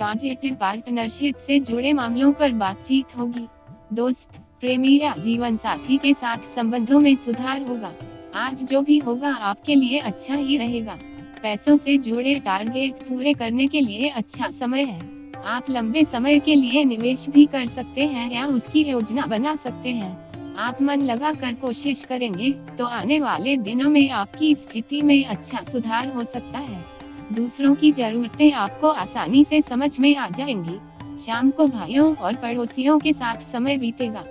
Positive partnership से जुड़े मामलों पर बातचीत होगी। दोस्त, प्रेमी या जीवन साथी के साथ संबंधों में सुधार होगा। आज जो भी होगा आपके लिए अच्छा ही रहेगा। पैसों से जुड़े टारगेट पूरे करने के लिए अच्छा समय है। आप लंबे समय के लिए निवेश भी कर सकते हैं या उसकी योजना बना सकते हैं। आप मन लगा कर कोशिश करेंगे तो आने वाले दिनों में आपकी स्थिति में अच्छा सुधार हो सकता है। दूसरों की जरूरतें आपको आसानी से समझ में आ जाएँगी। शाम को भाइयों और पड़ोसियों के साथ समय बीतेगा।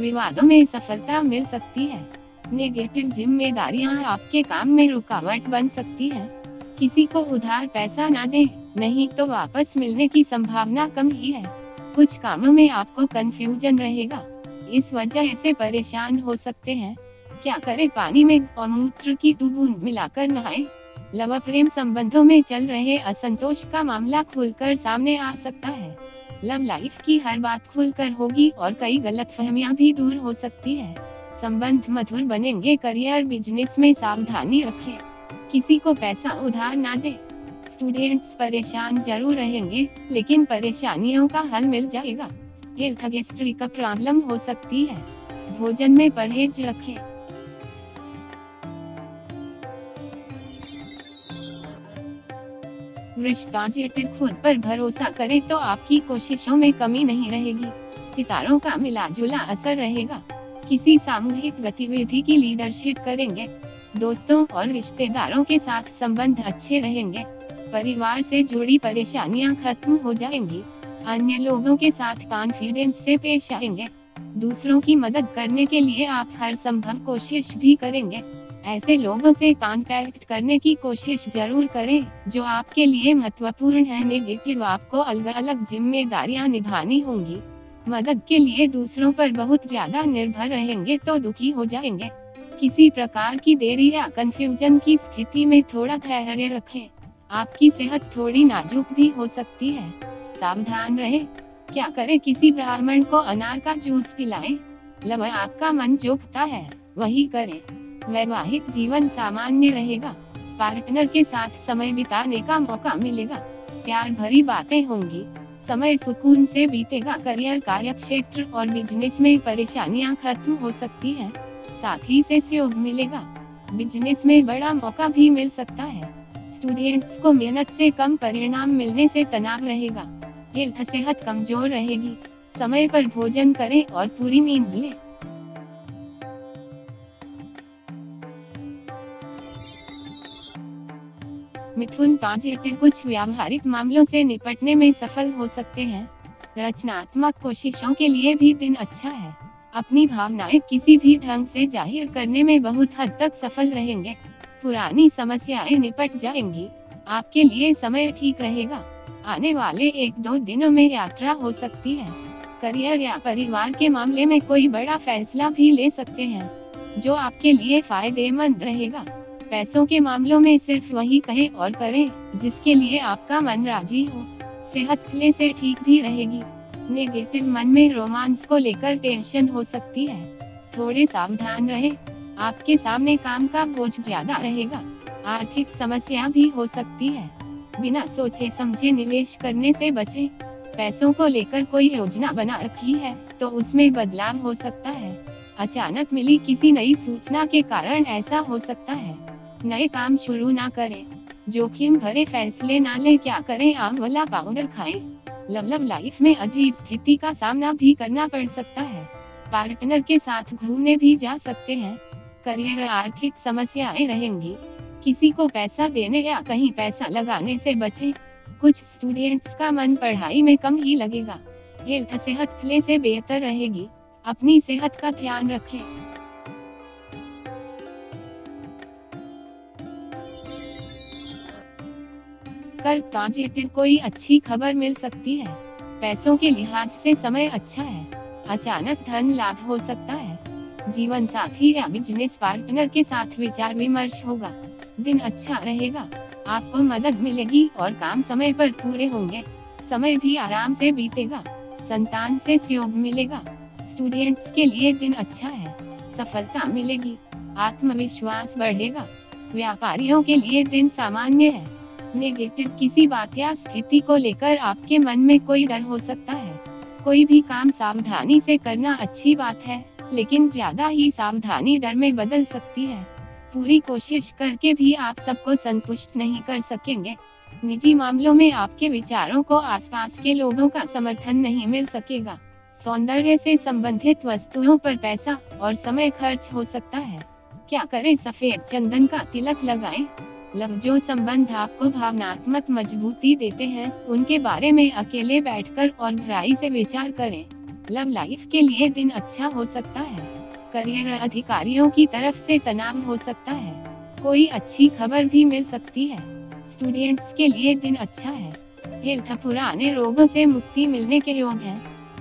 विवादों में सफलता मिल सकती है। नेगेटिव जिम्मेदारियाँ आपके काम में रुकावट बन सकती है। किसी को उधार पैसा ना दे, नहीं तो वापस मिलने की संभावना कम ही है। कुछ कामों में आपको कंफ्यूजन रहेगा। इस वजह से परेशान हो सकते हैं। क्या करें, पानी में गौमूत्र की टू मिलाकर नहाए। लव प्रेम संबंधों में चल रहे असंतोष का मामला खुलकर सामने आ सकता है। लव लाइफ की हर बात खुलकर होगी और कई गलत फहमियाँ भी दूर हो सकती है। संबंध मधुर बनेंगे, करियर बिज़नेस में सावधानी रखें। किसी को पैसा उधार ना दे। स्टूडेंट्स परेशान ज़रूर रहेंगे, लेकिन परेशानियों का हल मिल जाएगा। हेल्थ का प्रॉब्लम हो सकती है। भोजन में परहेज रखें। रिश्ता जेटिव खुद पर भरोसा करें तो आपकी कोशिशों में कमी नहीं रहेगी। सितारों का मिला जुला असर रहेगा। किसी सामूहिक गतिविधि की लीडरशिप करेंगे। दोस्तों और रिश्तेदारों के साथ संबंध अच्छे रहेंगे। परिवार से जुड़ी परेशानियाँ खत्म हो जाएँगी। अन्य लोगों के साथ कॉन्फिडेंस से पेश आएँगे। दूसरों की मदद करने के लिए आप हर संभव कोशिश भी करेंगे। ऐसे लोगों से कांटेक्ट करने की कोशिश ज़रूर करें, जो आपके लिए महत्वपूर्ण है। नेगेटिव आपको अलग अलग जिम्मेदारियाँ निभानी होंगी। मदद के लिए दूसरों पर बहुत ज़्यादा निर्भर रहेंगे तो दुखी हो जाएँगे। किसी प्रकार की देरी या कंफ्यूजन की स्थिति में थोड़ा धैर्य रखें। आपकी सेहत थोड़ी नाजुक भी हो सकती है। सावधान रहे। क्या करे? किसी ब्राह्मण को अनार का जूस पिलाए। लव आपका मन जोखता है। वही करे। वैवाहिक जीवन सामान्य रहेगा। पार्टनर के साथ समय बिताने का मौका मिलेगा। प्यार भरी बातें होंगी। समय सुकून से बीतेगा। करियर कार्य क्षेत्र और बिज़नेस में परेशानियाँ खत्म हो सकती है। साथी से सहयोग मिलेगा। बिज़नेस में बड़ा मौका भी मिल सकता है। स्टूडेंट्स को मेहनत से कम परिणाम मिलने से तनाव रहेगा। हेल्थ, सेहत कमज़ोर रहेगी। समय पर भोजन करें और पूरी नींद लें। मिथुन पॉजिटिव कुछ व्यावहारिक मामलों से निपटने में सफल हो सकते हैं। रचनात्मक कोशिशों के लिए भी दिन अच्छा है। अपनी भावनाएँ किसी भी ढंग से ज़ाहिर करने में बहुत हद तक सफल रहेंगे। पुरानी समस्याएँ निपट जाएँगी। आपके लिए समय ठीक रहेगा। आने वाले एक दो दिनों में यात्रा हो सकती है। करियर या परिवार के मामले में कोई बड़ा फैसला भी ले सकते हैं, जो आपके लिए फ़ायदेमंद रहेगा। पैसों के मामलों में सिर्फ़ वही कहे और करें, जिसके लिए आपका मन राज़ी हो। सेहत खले से ठीक भी रहेगी। नेगेटिव मन में रोमांस को लेकर टेंशन हो सकती है। थोड़े सावधान रहे। आपके सामने काम का बोझ ज़्यादा रहेगा। आर्थिक समस्या भी हो सकती है। बिना सोचे समझे निवेश करने से बचे। पैसों को लेकर कोई योजना बना रखी है तो उसमें बदलाव हो सकता है। अचानक मिली किसी नई सूचना के कारण ऐसा हो सकता है। नए काम शुरू ना करें। जोखिम भरे फैसले ना ले। क्या करें? आंवला पाउडर खाएँ। लव लव लाइफ में अजीब स्थिति का सामना भी करना पड़ सकता है। पार्टनर के साथ घूमने भी जा सकते हैं। करियर आर्थिक समस्याएँ रहेंगी। किसी को पैसा देने या कहीं पैसा लगाने से बचे। कुछ स्टूडेंट्स का मन पढ़ाई में कम ही लगेगा। हेल्थ सेहत खले से बेहतर रहेगी। अपनी सेहत का ध्यान रखें। कर पॉजिटिव कोई अच्छी खबर मिल सकती है। पैसों के लिहाज से समय अच्छा है। अचानक धन लाभ हो सकता है। जीवन साथी या बिज़नेस पार्टनर के साथ विचार विमर्श होगा। दिन अच्छा रहेगा। आपको मदद मिलेगी और काम समय पर पूरे होंगे। समय भी आराम से बीतेगा। संतान से सहयोग मिलेगा। स्टूडेंट्स के लिए दिन अच्छा है। सफलता मिलेगी। आत्मविश्वास बढ़ेगा। व्यापारियों के लिए दिन सामान्य है। नेगेटिव किसी बात या स्थिति को लेकर आपके मन में कोई डर हो सकता है। कोई भी काम सावधानी से करना अच्छी बात है, लेकिन ज़्यादा ही सावधानी डर में बदल सकती है। पूरी कोशिश करके भी आप सबको संतुष्ट नहीं कर सकेंगे। निजी मामलों में आपके विचारों को आसपास के लोगों का समर्थन नहीं मिल सकेगा। सौंदर्य से संबंधित वस्तुओं पर पैसा और समय खर्च हो सकता है। क्या करें सफ़ेद चंदन का तिलक लगाएँ? लव जो संबंध आपको भावनात्मक मजबूती देते हैं, उनके बारे में अकेले बैठकर और गहराई से विचार करें। लव लाइफ के लिए दिन अच्छा हो सकता है। करियर अधिकारियों की तरफ़ से तनाव हो सकता है। कोई अच्छी खबर भी मिल सकती है। स्टूडेंट्स के लिए दिन अच्छा है। हेल्थ पुराने रोगों से मुक्ति मिलने के योग है।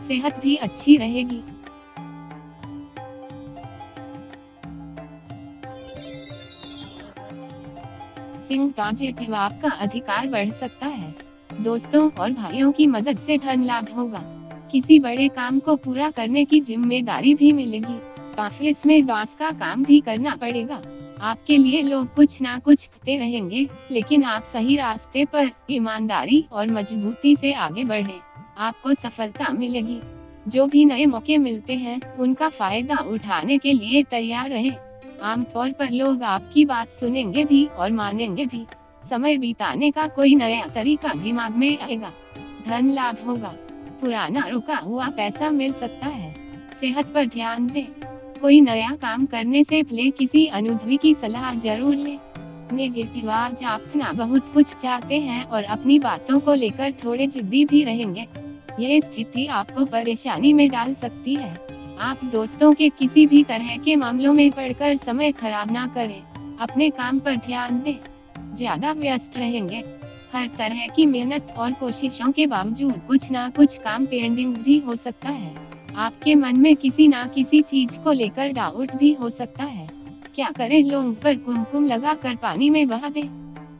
सेहत भी अच्छी रहेगी। सिंह पॉजिटिव आपका अधिकार बढ़ सकता है। दोस्तों और भाइयों की मदद से धन लाभ होगा। किसी बड़े काम को पूरा करने की ज़िम्मेदारी भी मिलेगी। ऑफ़िस में बॉस का काम भी करना पड़ेगा। आपके लिए लोग कुछ ना कुछ कहते रहेंगे, लेकिन आप सही रास्ते पर ईमानदारी और मजबूती से आगे बढ़े। आपको सफलता मिलेगी। जो भी नए मौके मिलते हैं, उनका फ़ायदा उठाने के लिए तैयार रहे। आमतौर पर लोग आपकी बात सुनेंगे भी और मानेंगे भी। समय बिताने का कोई नया तरीका दिमाग में आएगा। धन लाभ होगा। पुराना रुका हुआ पैसा मिल सकता है। सेहत पर ध्यान दें। कोई नया काम करने से पहले किसी अनुभवी की सलाह ज़रूर ले। नेगेटिव आज आप ना बहुत कुछ चाहते हैं और अपनी बातों को लेकर थोड़े जिद्दी भी रहेंगे। यह स्थिति आपको परेशानी में डाल सकती है। आप दोस्तों के किसी भी तरह के मामलों में पढ़कर समय खराब ना करें। अपने काम पर ध्यान दें। ज़्यादा व्यस्त रहेंगे। हर तरह की मेहनत और कोशिशों के बावजूद कुछ ना कुछ काम पेंडिंग भी हो सकता है। आपके मन में किसी ना किसी चीज़ को लेकर डाउट भी हो सकता है। क्या करें लोग पर कुमकुम लगा कर पानी में बहा दे?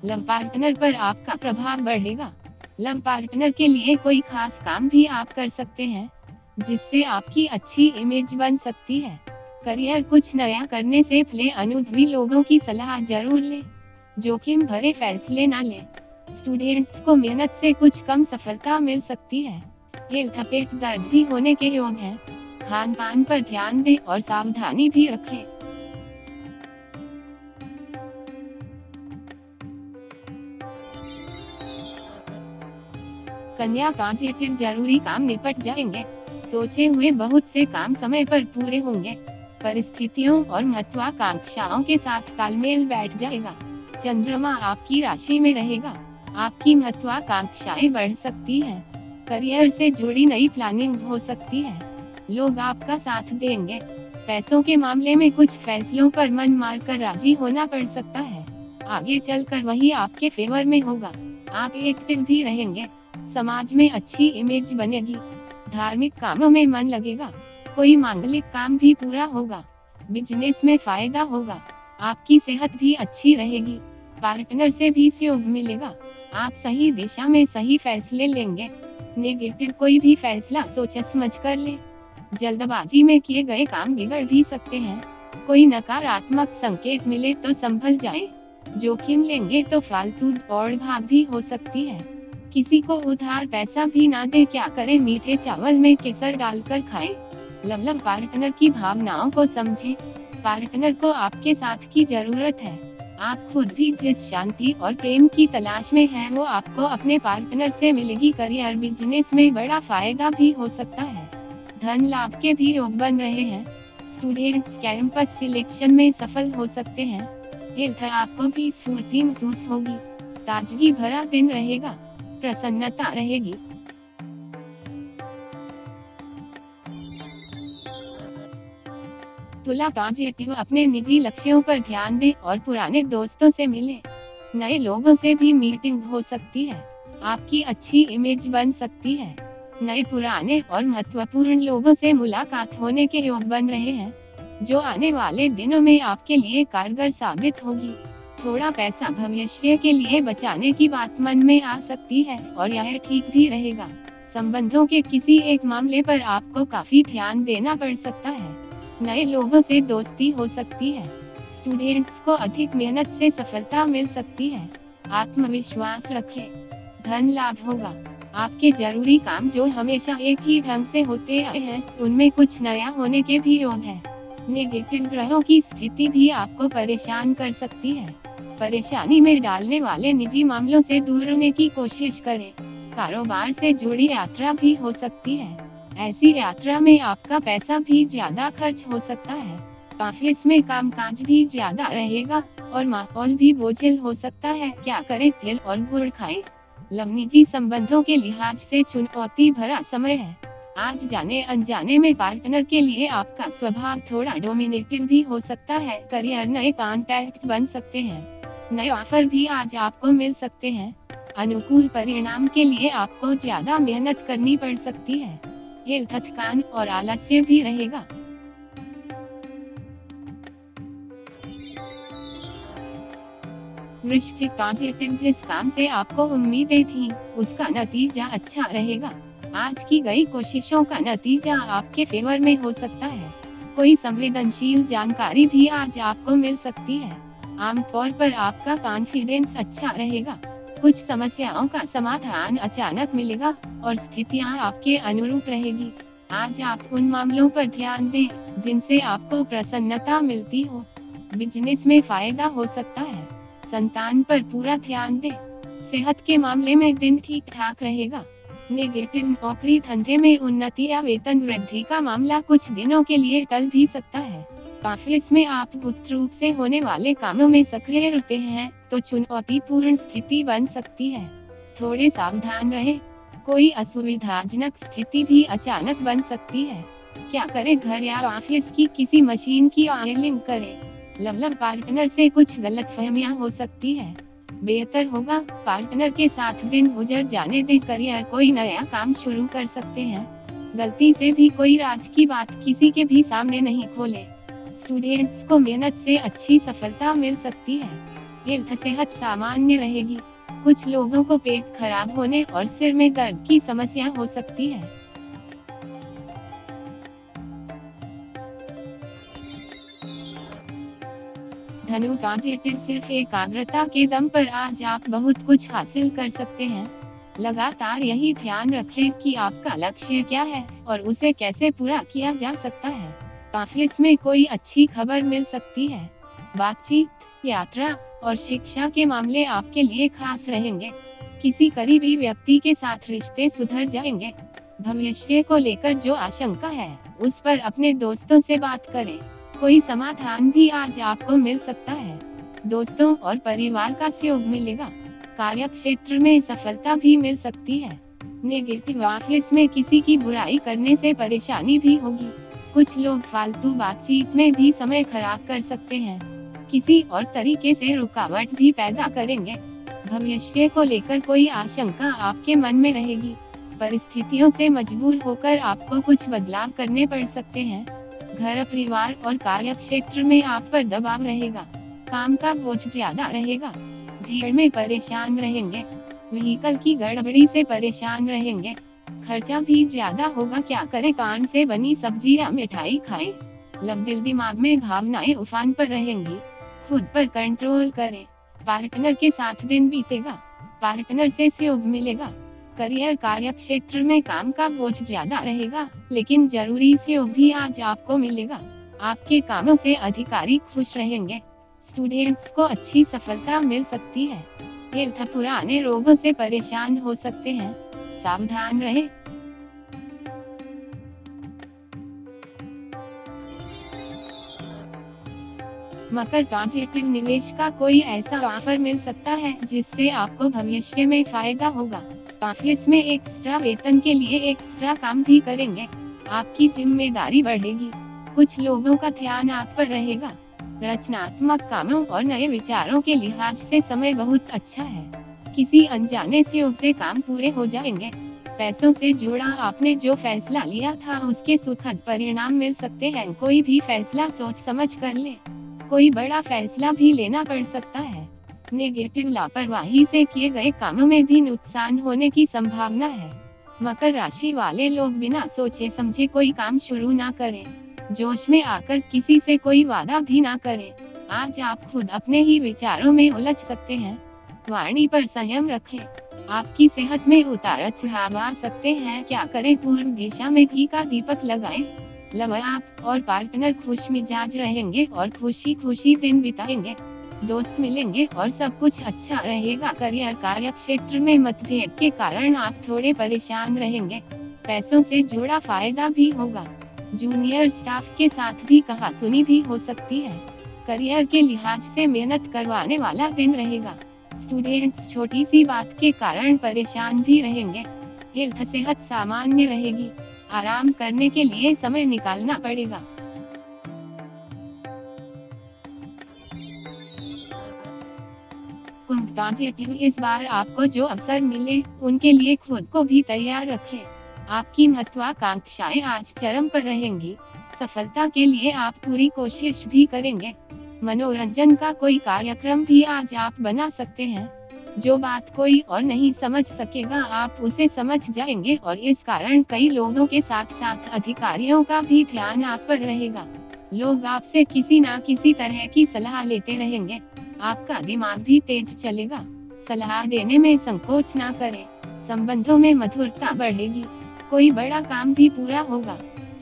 लव पार्टनर पर आपका प्रभाव बढ़ेगा। लव पार्टनर के लिए कोई खास काम भी आप कर सकते हैं। जिससे आपकी अच्छी इमेज बन सकती है। करियर कुछ नया करने से पहले अनुभवी लोगों की सलाह ज़रूर ले। जोखिम भरे फैसले न ले। स्टूडेंट्स को मेहनत से कुछ कम सफलता मिल सकती है। हेल्थ पेट दर्द भी होने के योग है। खान पान पर ध्यान दें और सावधानी भी रखें। कन्या पॉजिटिव ज़रूरी काम निपट जाएँगे। सोचे हुए बहुत से काम समय पर पूरे होंगे। परिस्थितियों और महत्वाकांक्षाओं के साथ तालमेल बैठ जाएगा। चंद्रमा आपकी राशि में रहेगा। आपकी महत्वाकांक्षाएँ बढ़ सकती हैं। करियर से जुड़ी नई प्लानिंग हो सकती है। लोग आपका साथ देंगे। पैसों के मामले में कुछ फैसलों पर मन मार कर राज़ी होना पड़ सकता है। आगे चलकर वही आपके फेवर में होगा। आप एक्टिव भी रहेंगे। समाज में अच्छी इमेज बनेगी। धार्मिक कामों में मन लगेगा। कोई मांगलिक काम भी पूरा होगा। बिज़नेस में फ़ायदा होगा। आपकी सेहत भी अच्छी रहेगी। पार्टनर से भी सहयोग मिलेगा। आप सही दिशा में सही फैसले लेंगे। नेगेटिव कोई भी फैसला सोच समझ कर ले। जल्दबाजी में किए गए काम बिगड़ भी सकते हैं। कोई नकारात्मक संकेत मिले तो संभल जाए। जोखिम लेंगे तो फालतू दौड़ भाग भी हो सकती है। किसी को उधार पैसा भी ना दे, क्या करे? मीठे चावल में केसर डालकर खाए? लवलव पार्टनर की भावनाओं को समझे। पार्टनर को आपके साथ की ज़रूरत है। आप खुद भी जिस शांति और प्रेम की तलाश में हैं, वो आपको अपने पार्टनर से मिलेगी। करियर बिज़नेस में बड़ा फ़ायदा भी हो सकता है। धन लाभ के भी योग बन रहे हैं। स्टूडेंट्स कैंपस सिलेक्शन में सफल हो सकते हैं। हेल्थ आपको भी स्फूर्ति महसूस होगी। ताजगी भरा दिन रहेगा। प्रसन्नता रहेगी। तुला पॉजिटिव अपने निजी लक्ष्यों पर ध्यान दें और पुराने दोस्तों से मिले। नए लोगों से भी मीटिंग हो सकती है। आपकी अच्छी इमेज बन सकती है। नए पुराने और महत्वपूर्ण लोगों से मुलाकात होने के योग बन रहे हैं, जो आने वाले दिनों में आपके लिए कारगर साबित होगी। थोड़ा पैसा भविष्य के लिए बचाने की बात मन में आ सकती है, और यह ठीक भी रहेगा। संबंधों के किसी एक मामले पर आपको काफ़ी ध्यान देना पड़ सकता है। नए लोगों से दोस्ती हो सकती है। स्टूडेंट्स को अधिक मेहनत से सफलता मिल सकती है। आत्मविश्वास रखें। धन लाभ होगा। आपके ज़रूरी काम जो हमेशा एक ही ढंग से होते आए हैं, उनमें कुछ नया होने के भी योग है। नेगेटिव ग्रहों की स्थिति भी आपको परेशान कर सकती है। परेशानी में डालने वाले निजी मामलों से दूर रहने की कोशिश करें। कारोबार से जुड़ी यात्रा भी हो सकती है। ऐसी यात्रा में आपका पैसा भी ज़्यादा खर्च हो सकता है। ऑफ़िस में कामकाज भी ज़्यादा रहेगा और माहौल भी बोझिल हो सकता है। क्या करें? तिल और गुड़ खाएँ। लव निजी संबंधों के लिहाज से चुनौती भरा समय है। आज जाने अनजाने में पार्टनर के लिए आपका स्वभाव थोड़ा डोमिनेटिव भी हो सकता है। करियर नए कॉन्टैक्ट बन सकते हैं। नए ऑफ़र भी आज आपको मिल सकते हैं। अनुकूल परिणाम के लिए आपको ज़्यादा मेहनत करनी पड़ सकती है। थकान और आलस्य भी रहेगा। वृश्चिक जिस काम से आपको उम्मीदें थी, उसका नतीजा अच्छा रहेगा। आज की गई कोशिशों का नतीजा आपके फेवर में हो सकता है। कोई संवेदनशील जानकारी भी आज आपको मिल सकती है। आमतौर पर आपका कॉन्फिडेंस अच्छा रहेगा। कुछ समस्याओं का समाधान अचानक मिलेगा और स्थितियाँ आपके अनुरूप रहेगी। आज आप उन मामलों पर ध्यान दें, जिनसे आपको प्रसन्नता मिलती हो। बिज़नेस में फ़ायदा हो सकता है। संतान पर पूरा ध्यान दे। सेहत के मामले में दिन ठीक ठाक रहेगा। नेगेटिव नौकरी धंधे में उन्नति या वेतन वृद्धि का मामला कुछ दिनों के लिए टल भी सकता है। ऑफ़िस में आप गुप्त रूप से होने वाले कामों में सक्रिय रहते हैं तो चुनौतीपूर्ण स्थिति बन सकती है। थोड़े सावधान रहे। कोई असुविधाजनक स्थिति भी अचानक बन सकती है। क्या करें घर या ऑफ़िस की किसी मशीन की ऑयलिंग करें। लवलव पार्टनर से कुछ गलत फहमिया हो सकती है। बेहतर होगा, पार्टनर के साथ दिन गुजर जाने दे, करियर कोई नया काम शुरू कर सकते हैं। गलती से भी कोई राज की बात किसी के भी सामने नहीं खोले। स्टूडेंट्स को मेहनत से अच्छी सफलता मिल सकती है। हेल्थ सेहत सामान्य रहेगी। कुछ लोगों को पेट खराब होने और सिर में दर्द की समस्या हो सकती है। धनु पॉजिटिव सिर्फ़ एकाग्रता के दम पर आज आप बहुत कुछ हासिल कर सकते हैं। लगातार यही ध्यान रखें कि आपका लक्ष्य क्या है और उसे कैसे पूरा किया जा सकता है। ऑफ़िस में कोई अच्छी खबर मिल सकती है। बातचीत, यात्रा और शिक्षा के मामले आपके लिए खास रहेंगे। किसी करीबी व्यक्ति के साथ रिश्ते सुधर जाएँगे। भविष्य को लेकर जो आशंका है, उस पर अपने दोस्तों से बात करें। कोई समाधान भी आज आपको मिल सकता है। दोस्तों और परिवार का सहयोग मिलेगा। कार्य क्षेत्र में सफलता भी मिल सकती है। नेगेटिव ऑफ़िस में किसी की बुराई करने से परेशानी भी होगी। कुछ लोग फालतू बातचीत में भी समय खराब कर सकते हैं। किसी और तरीके से रुकावट भी पैदा करेंगे। भविष्य को लेकर कोई आशंका आपके मन में रहेगी। परिस्थितियों से मजबूर होकर आपको कुछ बदलाव करने पड़ सकते हैं। घर, परिवार और कार्य क्षेत्र में आप पर दबाव रहेगा। काम का बोझ ज़्यादा रहेगा। भीड़ में परेशान रहेंगे। व्हीकल की गड़बड़ी से परेशान रहेंगे। खर्चा भी ज़्यादा होगा, क्या करें? कान से बनी सब्ज़ी या मिठाई खाए? लग दिल दिमाग में भावनाएँ उफान पर रहेंगी। खुद पर कंट्रोल करें। पार्टनर के साथ दिन बीतेगा। पार्टनर से सहयोग मिलेगा। करियर कार्य क्षेत्र में काम का बोझ ज़्यादा रहेगा, लेकिन ज़रूरी सहयोग भी आज आपको मिलेगा। आपके कामों से अधिकारी खुश रहेंगे। स्टूडेंट्स को अच्छी सफलता मिल सकती है। हेल्थ पुराने रोगों से परेशान हो सकते हैं। सावधान रहे। मकर पॉजिटिव निवेश का कोई ऐसा ऑफ़र मिल सकता है, जिससे आपको भविष्य में फ़ायदा होगा। ऑफ़िस में एक्स्ट्रा वेतन के लिए एक्स्ट्रा काम भी करेंगे। आपकी ज़िम्मेदारी बढ़ेगी। कुछ लोगों का ध्यान आप पर रहेगा। रचनात्मक कामों और नए विचारों के लिहाज से समय बहुत अच्छा है। किसी अनजाने से काम पूरे हो जाएँगे। पैसों से जुड़ा आपने जो फैसला लिया था, उसके सुखद परिणाम मिल सकते हैं। कोई भी फैसला सोच समझ कर ले। कोई बड़ा फैसला भी लेना पड़ सकता है। नेगेटिव लापरवाही से किए गए कामों में भी नुकसान होने की संभावना है। मकर राशि वाले लोग बिना सोचे समझे कोई काम शुरू ना करें। जोश में आकर किसी से कोई वादा भी ना करें। आज आप खुद अपने ही विचारों में उलझ सकते हैं। वाणी पर संयम रखें। आपकी सेहत में उतार चढ़ाव आ सकते हैं। क्या करें? पूर्व दिशा में घी का दीपक लगाएँ। लव आप और पार्टनर खुश मिजाज रहेंगे और खुशी खुशी दिन बिताएँगे। दोस्त मिलेंगे और सब कुछ अच्छा रहेगा। करियर कार्य क्षेत्र में मतभेद के कारण आप थोड़े परेशान रहेंगे। पैसों से जुड़ा फ़ायदा भी होगा। जूनियर स्टाफ के साथ भी कहा सुनी भी हो सकती है। करियर के लिहाज से मेहनत करवाने वाला दिन रहेगा। स्टूडेंट्स छोटी सी बात के कारण परेशान भी रहेंगे। हेल्थ सेहत सामान्य रहेगी। आराम करने के लिए समय निकालना पड़ेगा। इस बार आपको जो अवसर मिले, उनके लिए खुद को भी तैयार रखें। आपकी महत्वाकांक्षाएँ आज चरम पर रहेंगी। सफलता के लिए आप पूरी कोशिश भी करेंगे। मनोरंजन का कोई कार्यक्रम भी आज आप बना सकते हैं। जो बात कोई और नहीं समझ सकेगा, आप उसे समझ जाएँगे और इस कारण कई लोगों के साथ साथ अधिकारियों का भी ध्यान आप पर रहेगा। लोग आपसे किसी न किसी तरह की सलाह लेते रहेंगे। आपका दिमाग भी तेज चलेगा। सलाह देने में संकोच ना करें। संबंधों में मधुरता बढ़ेगी। कोई बड़ा काम भी पूरा होगा।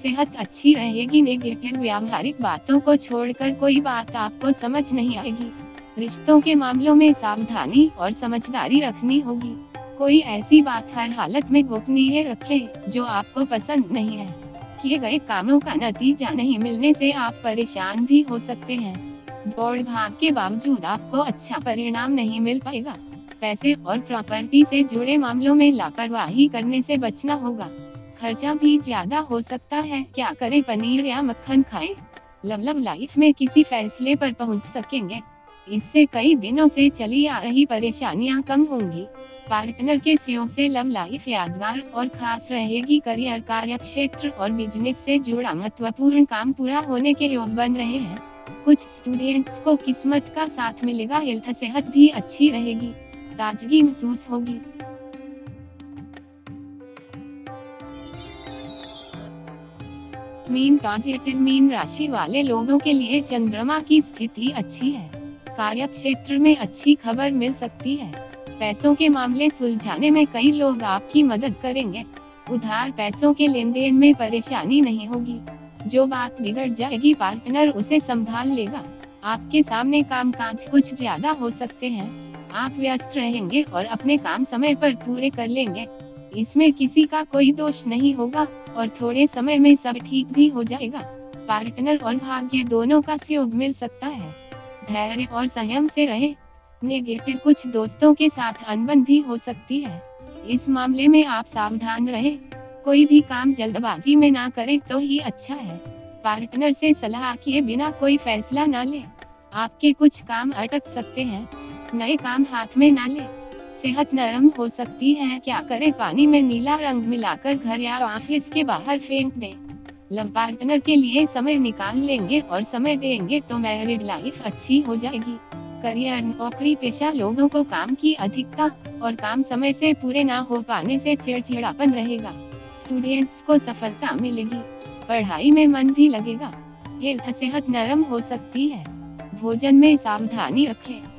सेहत अच्छी रहेगी नेगेटिव व्यावहारिक बातों को छोड़कर कोई बात आपको समझ नहीं आएगी। रिश्तों के मामलों में सावधानी और समझदारी रखनी होगी। कोई ऐसी बात हर हालत में गोपनीय रखे, जो आपको पसंद नहीं है। किए गए कामों का नतीजा नहीं मिलने से आप परेशान भी हो सकते हैं। दौड़ भाग के बावजूद आपको अच्छा परिणाम नहीं मिल पाएगा। पैसे और प्रॉपर्टी से जुड़े मामलों में लापरवाही करने से बचना होगा। खर्चा भी ज़्यादा हो सकता है। क्या करें? पनीर या मक्खन खाएँ? लव लव लाइफ में किसी फैसले पर पहुँच सकेंगे। इससे कई दिनों से चली आ रही परेशानियाँ कम होंगी। पार्टनर के सहयोग से लव लाइफ यादगार और खास रहेगी। करियर कार्य क्षेत्र और बिज़नेस से जुड़ा महत्वपूर्ण काम पूरा होने के योग बन रहे हैं। कुछ स्टूडेंट्स को किस्मत का साथ मिलेगा। हेल्थ सेहत भी अच्छी रहेगी। ताजगी महसूस होगी। मीन पॉजिटिव मीन राशि वाले लोगों के लिए चंद्रमा की स्थिति अच्छी है। कार्य क्षेत्र में अच्छी खबर मिल सकती है। पैसों के मामले सुलझाने में कई लोग आपकी मदद करेंगे। उधार पैसों के लेन देन में परेशानी नहीं होगी। जो बात बिगड़ जाएगी, पार्टनर उसे संभाल लेगा। आपके सामने काम काज कुछ ज़्यादा हो सकते हैं। आप व्यस्त रहेंगे और अपने काम समय पर पूरे कर लेंगे। इसमें किसी का कोई दोष नहीं होगा, और थोड़े समय में सब ठीक भी हो जाएगा। पार्टनर और भाग्य दोनों का सहयोग मिल सकता है। धैर्य और संयम से रहे। नेगेटिव कुछ दोस्तों के साथ अनबन भी हो सकती है। इस मामले में आप सावधान रहे। कोई भी काम जल्दबाजी में ना करें तो ही अच्छा है। पार्टनर से सलाह किए बिना कोई फैसला ना ले। आपके कुछ काम अटक सकते हैं। नए काम हाथ में ना ले। सेहत नरम हो सकती है, क्या करें? पानी में नीला रंग मिलाकर घर या ऑफ़िस के बाहर फेंक दें। लव पार्टनर के लिए समय निकाल लेंगे और समय देंगे तो मैरिड लाइफ अच्छी हो जाएगी। करियर, नौकरी पेशा लोगों को काम की अधिकता और काम समय से पूरे ना हो पाने से चिड़चिड़ापन रहेगा। स्टूडेंट्स को सफलता मिलेगी। पढ़ाई में मन भी लगेगा। हेल्थ सेहत नरम हो सकती है। भोजन में सावधानी रखें।